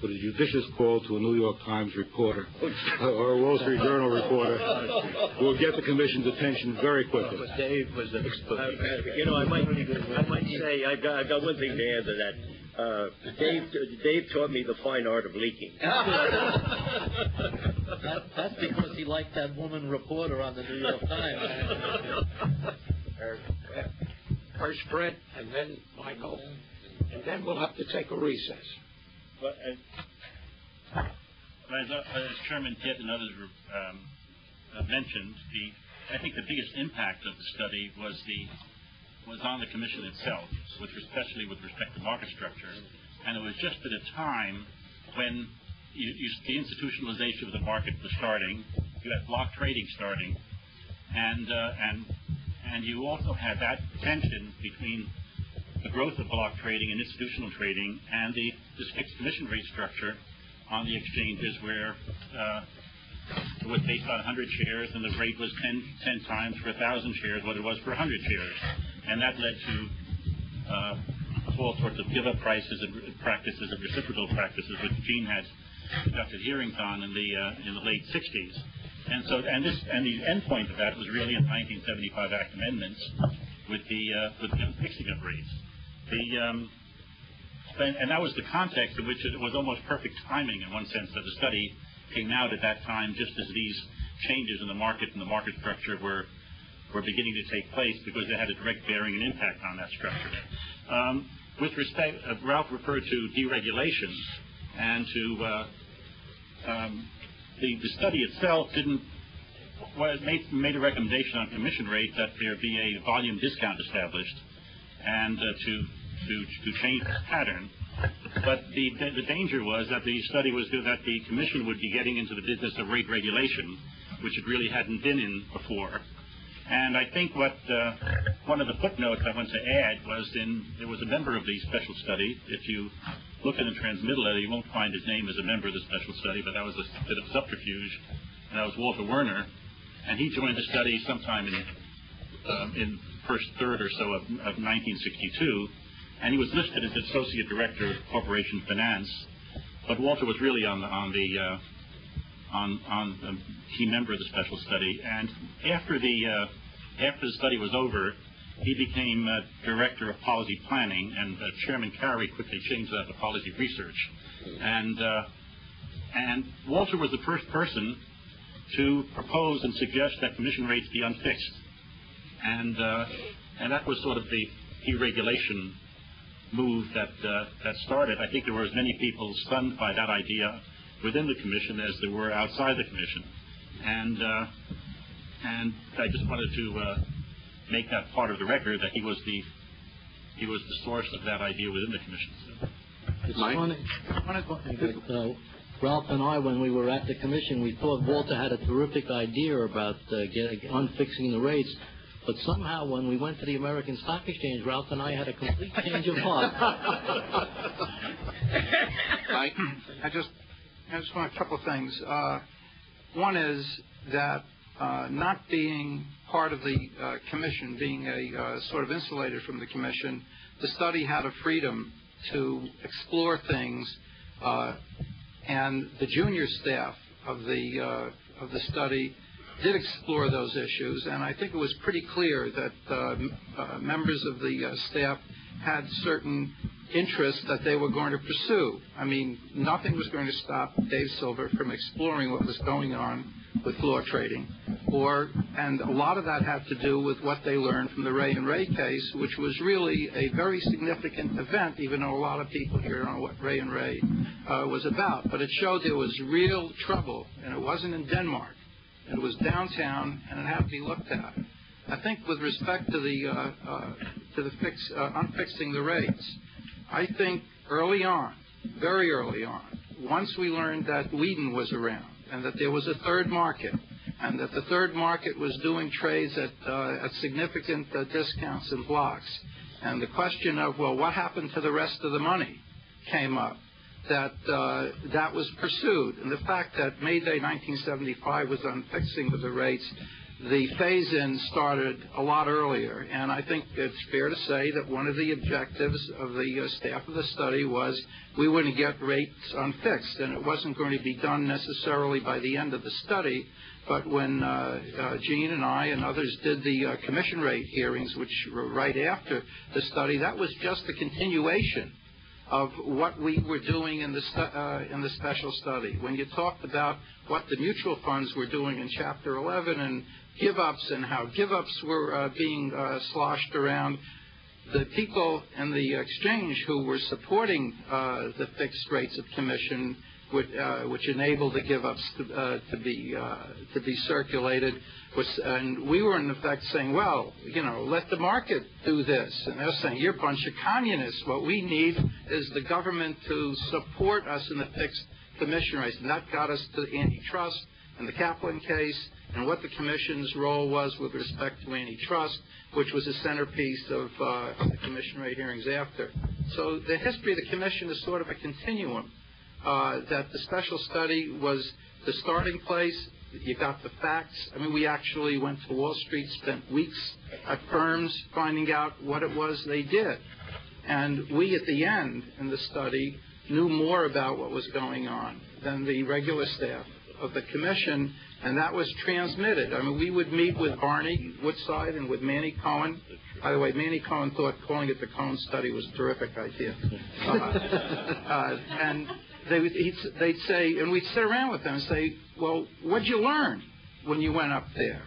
but a judicious call to a New York Times reporter or a Wall Street Journal reporter will get the commission's attention very quickly. But Dave was an expert. You know, I might, I might say, I've got, I've got one thing to add to that. Uh, Dave, Dave taught me the fine art of leaking. That, that's because he liked that woman reporter on the New York Times. First Fred, and then Michael, and then we'll have to take a recess. But as, as, Chairman Pitt and others um, mentioned, the I think the biggest impact of the study was the was on the commission itself, with especially with respect to market structure, and it was just at a time when you, you, the institutionalization of the market was starting. You had block trading starting, and uh, and and you also had that tension between the growth of block trading and institutional trading and the fixed commission rate structure on the exchanges where uh, it was based on 100 shares and the rate was 10, 10 times for 1,000 shares what it was for 100 shares. And that led to uh, all sorts of give-up prices and practices and reciprocal practices, which Gene had conducted hearings on in the uh, in the late 60s. And so, and this, and the end point of that was really in 1975 Act amendments with the with the fixing of rates. The um, and, that was the context in which it was almost perfect timing in one sense that the study came out at that time, just as these changes in the market and the market structure were were beginning to take place because they had a direct bearing and impact on that structure. Um, with respect, uh, Ralph referred to deregulation and to uh, um, the, the study itself didn't well, it made, made a recommendation on commission rate that there be a volume discount established and uh, to, to to change the pattern. But the the danger was that the study was that the commission would be getting into the business of rate regulation, which it really hadn't been in before. And I think what uh, one of the footnotes I want to add was in there was a member of the special study. If you look in the transmittal you won't find his name as a member of the special study, but that was a bit of subterfuge. And that was Walter Werner, and he joined the study sometime in um, in first third or so of, of 1962, and he was listed as associate director of corporation finance. But Walter was really on the on the uh, on on the key member of the special study. And after the uh, after the study was over, he became uh, director of policy planning, and uh, Chairman Cary quickly changed that to policy research. And uh, and Walter was the first person to propose and suggest that commission rates be unfixed, and uh, and that was sort of the deregulation move that uh, that started. I think there were as many people stunned by that idea within the commission as there were outside the commission, and uh, and I just wanted to uh, make that part of the record that he was the he was the source of that idea within the commission. It's funny. Uh, Ralph and I, when we were at the commission, we thought Walter had a terrific idea about uh, getting, unfixing the rates. But somehow, when we went to the American Stock Exchange, Ralph and I had a complete change of heart. I, I just I just want a couple of things. Uh, one is that uh, not being part of the uh, commission, being a uh, sort of insulated from the commission, the study had a freedom to explore things, uh, and the junior staff of the uh, of the study did explore those issues, and I think it was pretty clear that uh, uh, members of the uh, staff had certain interests that they were going to pursue. I mean, nothing was going to stop Dave Silver from exploring what was going on with floor trading, or and a lot of that had to do with what they learned from the Re and Re case, which was really a very significant event, even though a lot of people here don't know what Re and Re uh, was about. But it showed there was real trouble, and it wasn't in Denmark. It was downtown, and it had to be looked at. I think with respect to the uh, uh, to the fix, uh, unfixing the rates, I think early on, very early on, once we learned that Weeden was around and that there was a third market, and that the third market was doing trades at uh, at significant uh, discounts and blocks, and the question of well, what happened to the rest of the money, came up that uh, that was pursued. And the fact that May Day 1975 was on fixing of the rates, the phase-in started a lot earlier. And I think it's fair to say that one of the objectives of the uh, staff of the study was we wouldn't get rates unfixed. And it wasn't going to be done necessarily by the end of the study, but when uh, uh, Gene and I and others did the uh, commission rate hearings, which were right after the study, that was just a continuation of what we were doing in the, uh, in the special study. When you talked about what the mutual funds were doing in Chapter 11 and give-ups and how give-ups were uh, being uh, sloshed around, the people in the exchange who were supporting uh, the fixed rates of commission would, uh, which enabled the give-ups to, uh, to be uh, to be circulated. Was, and we were in effect saying, well, you know, let the market do this. And they're saying, you're a bunch of communists. What we need is the government to support us in the fixed commission rates. And that got us to antitrust and the Kaplan case and what the commission's role was with respect to antitrust, which was a centerpiece of uh, the commission rate hearings after. So the history of the commission is sort of a continuum uh, that the special study was the starting place. You got the facts. I mean, we actually went to Wall Street, spent weeks at firms finding out what it was they did. And we, at the end in the study, knew more about what was going on than the regular staff of the commission, and that was transmitted. I mean, we would meet with Barney Woodside and with Manny Cohen. By the way, Manny Cohen thought calling it the Cohen study was a terrific idea. Uh, uh, and they would, they'd say, and we'd sit around with them and say, well, what'd you learn when you went up there?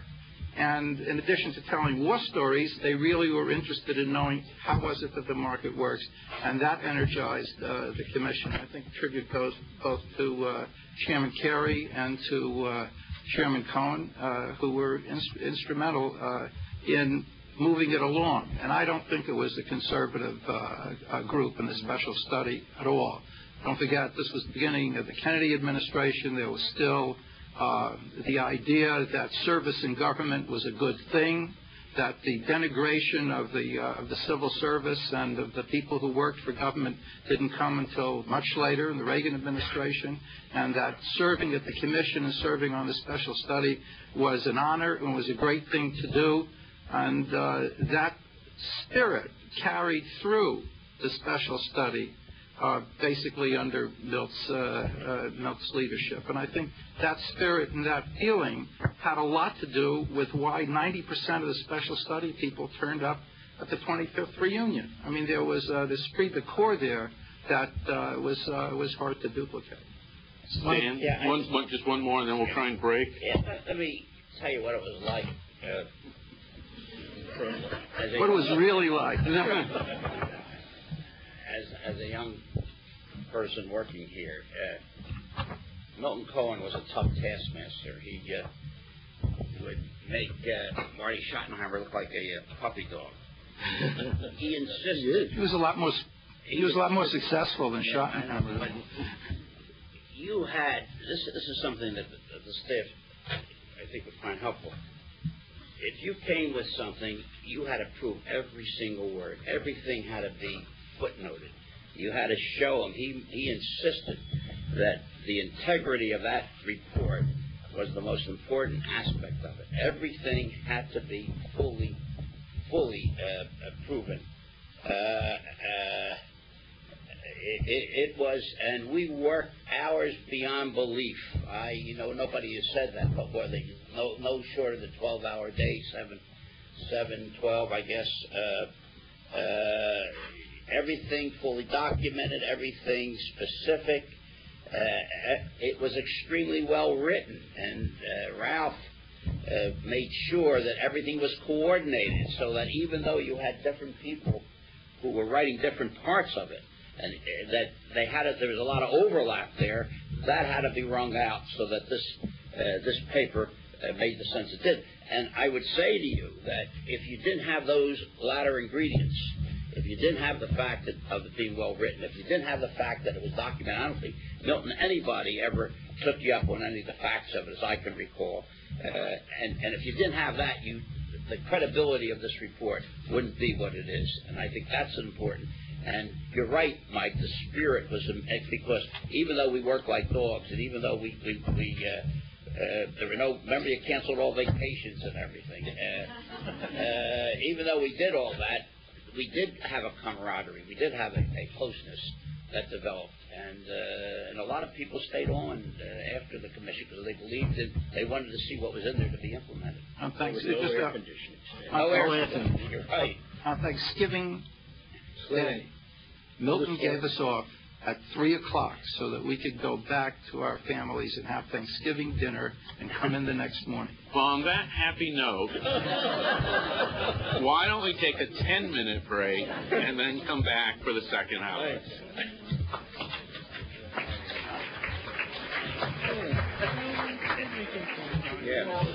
And in addition to telling war stories, they really were interested in knowing how was it that the market works, and that energized uh, the commission. I think tribute goes both to uh, Chairman Cary and to uh, Chairman Cohen, uh, who were in- instrumental uh, in moving it along. And I don't think it was the conservative uh, group in the special study at all. Don't forget, this was the beginning of the Kennedy administration. There was still uh, the idea that service in government was a good thing, that the denigration of the uh, of the civil service and of the people who worked for government didn't come until much later in the Reagan administration, and that serving at the commission and serving on the special study was an honor and was a great thing to do, and uh, that spirit carried through the special study uh, basically under Milt's, uh, uh, Milt's leadership. And I think that spirit and that feeling had a lot to do with why 90% of the special study people turned up at the 25th reunion. I mean, there was uh, this esprit de corps there that uh, was uh, was hard to duplicate. Stan, Yeah, I- one, one, just one more, and then we'll try and break. Yeah, let- let me tell you what it was like. uh, from- What it was really like. as a young person working here, uh, Milton Cohen was a tough taskmaster. He uh, would make uh, Marty Schottenheimer look like a uh, puppy dog. he insisted. He was a lot more. He was a lot more successful than Yeah, Schottenheimer. but You had this. This is something that the, that the staff, I think, would find helpful. If you came with something, you had to prove every single word. Everything had to be footnoted. You had to show him. He he insisted that the integrity of that report was the most important aspect of it. Everything had to be fully, fully uh, uh, proven. Uh, uh, it, it, it was, and we worked hours beyond belief. I, you know, nobody has said that before. They no, no short of the 12-hour day, seven, seven, twelve, I guess. Everything fully documented, everything specific. Uh, it was extremely well written, and uh, Ralph uh, made sure that everything was coordinated so that even though you had different people who were writing different parts of it, and uh, that they had it, there was a lot of overlap there. That had to be wrung out so that this uh, this paper made the sense it did. And I would say to you that if you didn't have those latter ingredients, if you didn't have the fact that, of it being well written, if you didn't have the fact that it was documented, I don't think Milton anybody ever took you up on any of the facts of it, as I can recall. Uh, and and if you didn't have that, you the credibility of this report wouldn't be what it is. And I think that's important. And you're right, Mike. The spirit was because even though we work like dogs, and even though we we, we uh, uh, there were no. Remember, you canceled all vacations and everything. Uh, uh, even though we did all that, we did have a camaraderie. We did have a, a closeness that developed, and uh, and a lot of people stayed on uh, after the commission because they believed in. They wanted to see what was in there to be implemented. On thanks, There was no air conditioning. on- No air conditioning. You're right. On Thanksgiving Day, Milton gave us off at 3 o'clock so that we could go back to our families and have Thanksgiving dinner and come in the next morning. Well, on that happy note, why don't we take a 10 minute break and then come back for the second hour? Yeah.